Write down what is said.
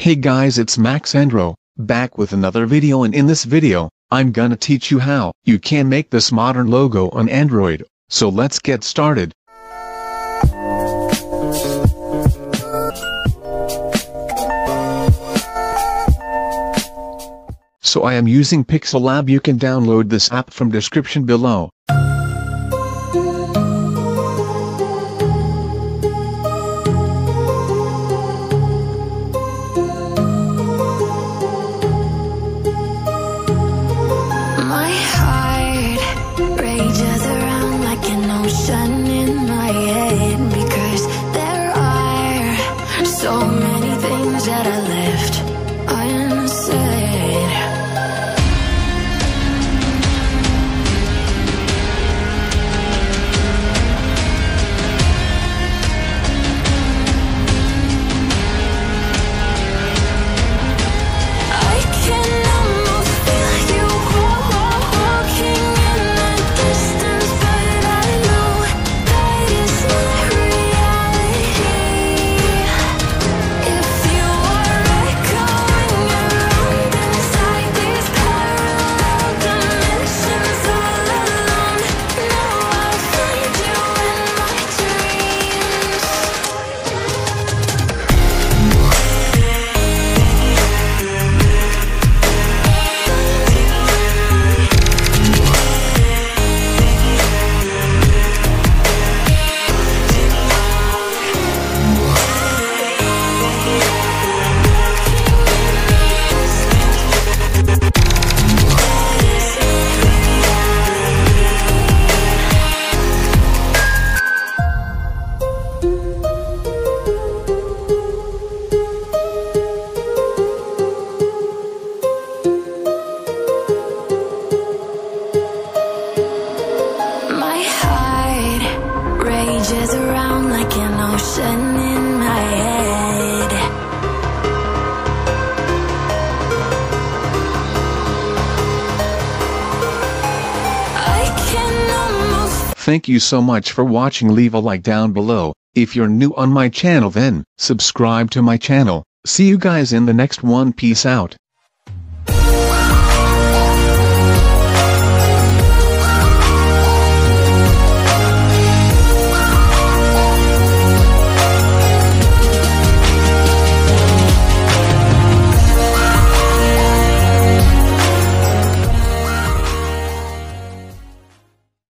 Hey guys it's Max Maxandro, back with another video and in this video, I'm gonna teach you how you can make this modern logo on Android, so let's get started. So I am using Pixel Lab you can download this app from description below. So many things that I left around like an ocean in my head. Thank you so much for watching leave a like down below, if you're new on my channel then, subscribe to my channel, see you guys in the next one peace out.